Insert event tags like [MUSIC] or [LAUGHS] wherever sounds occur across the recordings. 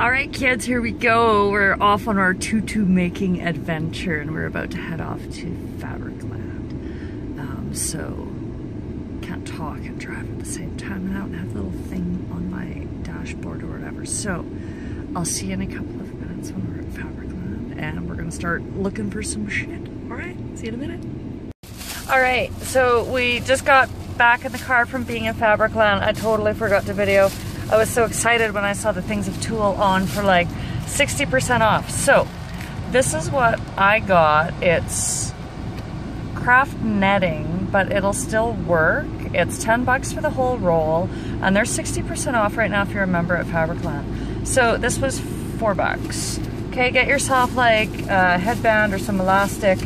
All right, kids, here we go. We're off on our tutu making adventure and we're about to head off to Fabricland. Um, so, can't talk and drive at the same time and I don't have the little thing on my dashboard or whatever. So, I'll see you in a couple of minutes when we're at Fabricland and we're gonna start looking for some shit. All right, see you in a minute. All right, so we just got back in the car from being in Fabricland. I totally forgot to video I was so excited when I saw the things of Tulle on for like 60% off. So this is what I got. It's craft netting, but it'll still work. It's 10 bucks for the whole roll, and they're 60% off right now if you're a member at Fabricland. So this was four bucks. Okay, get yourself like a headband or some elastic,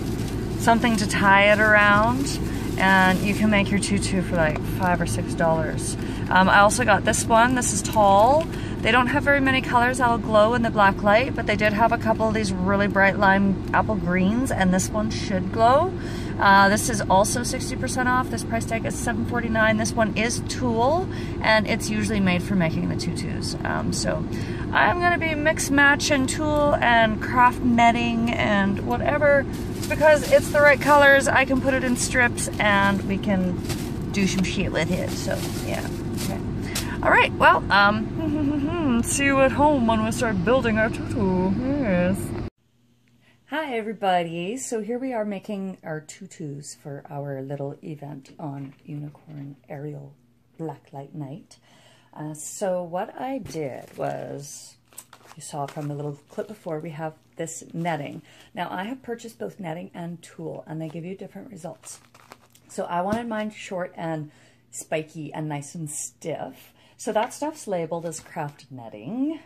something to tie it around, and you can make your tutu for like five or six dollars. Um, I also got this one. This is tall. They don't have very many colors that'll glow in the black light, but they did have a couple of these really bright lime apple greens, and this one should glow. Uh, this is also 60% off. This price tag is $7.49. This one is tulle, and it's usually made for making the tutus. Um, so I'm gonna be mix matching tulle and craft netting and whatever, because it's the right colors. I can put it in strips, and we can do some shit with it. So yeah. All right, well, um, [LAUGHS] see you at home when we start building our tutu. Yes. Hi, everybody. So here we are making our tutus for our little event on Unicorn Aerial Blacklight Night. Uh, so what I did was, you saw from the little clip before, we have this netting. Now, I have purchased both netting and tulle, and they give you different results. So I wanted mine short and spiky and nice and stiff. So that stuff's labeled as craft netting.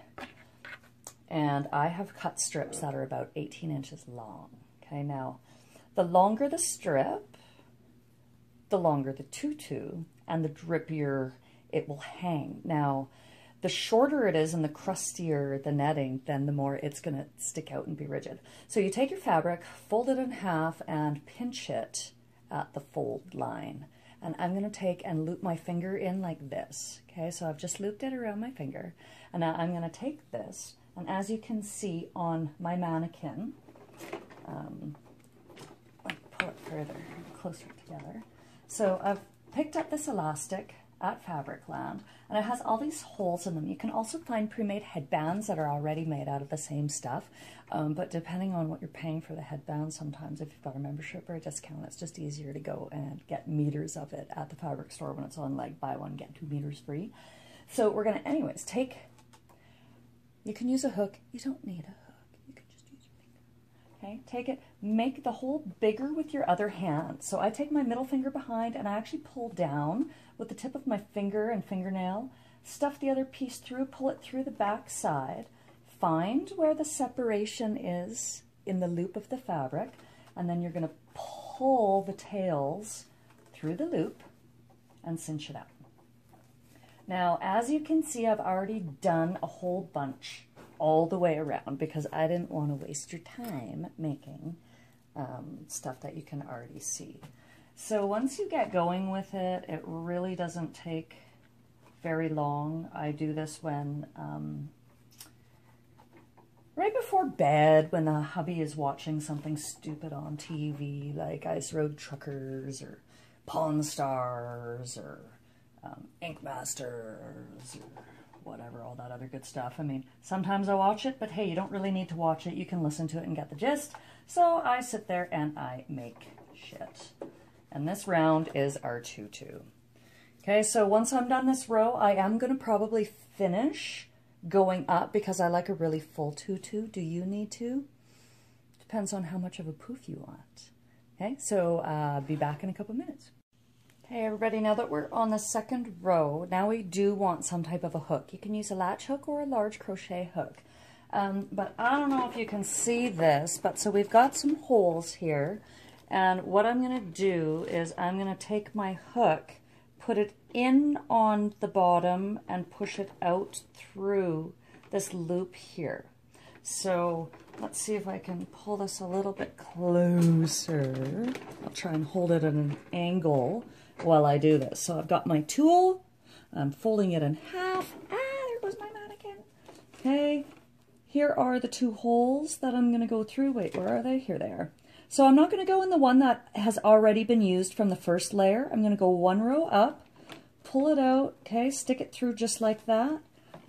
And I have cut strips that are about 18 inches long. Okay, now the longer the strip, the longer the tutu, and the drippier it will hang. Now, the shorter it is and the crustier the netting, then the more it's going to stick out and be rigid. So you take your fabric, fold it in half, and pinch it at the fold line and I'm going to take and loop my finger in like this. Okay, so I've just looped it around my finger, and now I'm going to take this, and as you can see on my mannequin, um, pull it further, closer together. So I've picked up this elastic, at Fabricland, and it has all these holes in them. You can also find pre-made headbands that are already made out of the same stuff, um, but depending on what you're paying for the headband, sometimes if you've got a membership or a discount, it's just easier to go and get meters of it at the fabric store when it's on like buy one, get two meters free. So we're gonna, anyways, take, you can use a hook, you don't need a hook Okay, take it, make the hole bigger with your other hand. So I take my middle finger behind and I actually pull down with the tip of my finger and fingernail, stuff the other piece through, pull it through the back side, find where the separation is in the loop of the fabric, and then you're gonna pull the tails through the loop and cinch it up. Now, as you can see, I've already done a whole bunch all the way around because I didn't want to waste your time making um, stuff that you can already see. So once you get going with it, it really doesn't take very long. I do this when um, right before bed when the hubby is watching something stupid on TV like Ice Road Truckers or Pawn Stars or um, Ink Masters or whatever, all that other good stuff. I mean, sometimes I watch it, but hey, you don't really need to watch it. You can listen to it and get the gist. So I sit there and I make shit. And this round is our tutu. Okay, so once I'm done this row, I am going to probably finish going up because I like a really full tutu. Do you need to? Depends on how much of a poof you want. Okay, so uh, be back in a couple minutes. Hey everybody, now that we're on the second row, now we do want some type of a hook. You can use a latch hook or a large crochet hook. Um, but I don't know if you can see this, but so we've got some holes here. And what I'm going to do is I'm going to take my hook, put it in on the bottom and push it out through this loop here. So let's see if I can pull this a little bit closer. I'll try and hold it at an angle while I do this. So I've got my tulle, I'm folding it in half. Ah, there goes my mannequin. Okay, here are the two holes that I'm going to go through. Wait, where are they? Here they are. So I'm not going to go in the one that has already been used from the first layer. I'm going to go one row up, pull it out, okay, stick it through just like that,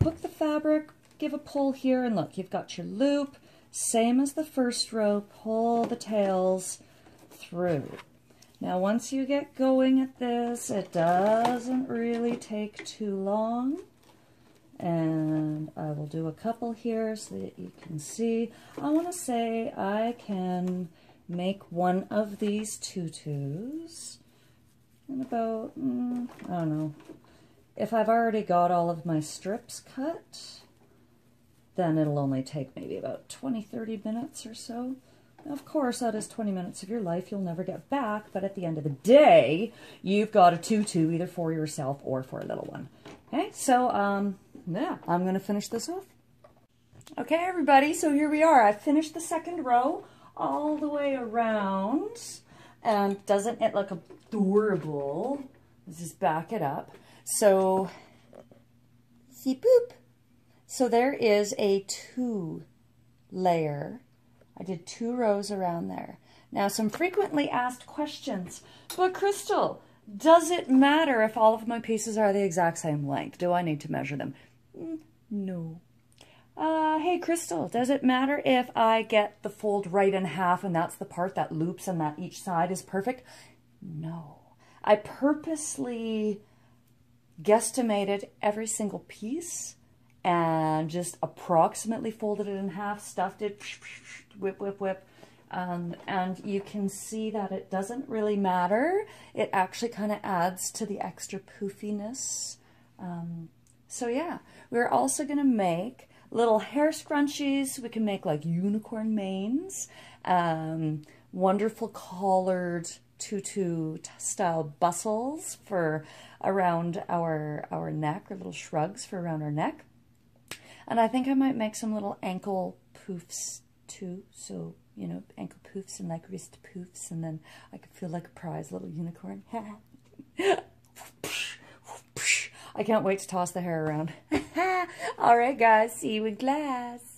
hook the fabric, give a pull here, and look, you've got your loop, same as the first row, pull the tails through. Now once you get going at this, it doesn't really take too long. And I will do a couple here so that you can see. I want to say I can make one of these tutus in about, mm, I don't know, if I've already got all of my strips cut, then it'll only take maybe about 20, 30 minutes or so. Of course, that is 20 minutes of your life you'll never get back, but at the end of the day, you've got a tutu either for yourself or for a little one. Okay, so, um, yeah, I'm going to finish this off. Okay, everybody, so here we are. I finished the second row all the way around. And doesn't it look adorable? Let's just back it up. So, see boop. So there is a two layer. I did two rows around there. Now some frequently asked questions. But Crystal, does it matter if all of my pieces are the exact same length? Do I need to measure them? Mm, no. Uh, hey, Crystal, does it matter if I get the fold right in half and that's the part that loops and that each side is perfect? No. I purposely guesstimated every single piece and just approximately folded it in half, stuffed it, whip, whip, whip. Um, and you can see that it doesn't really matter. It actually kind of adds to the extra poofiness. Um, so yeah, we're also going to make little hair scrunchies. We can make like unicorn manes, um, wonderful collared tutu style bustles for around our, our neck or little shrugs for around our neck. And I think I might make some little ankle poofs too. So, you know, ankle poofs and like wrist poofs. And then I could feel like a prize little unicorn. [LAUGHS] I can't wait to toss the hair around. [LAUGHS] All right, guys. See you in class.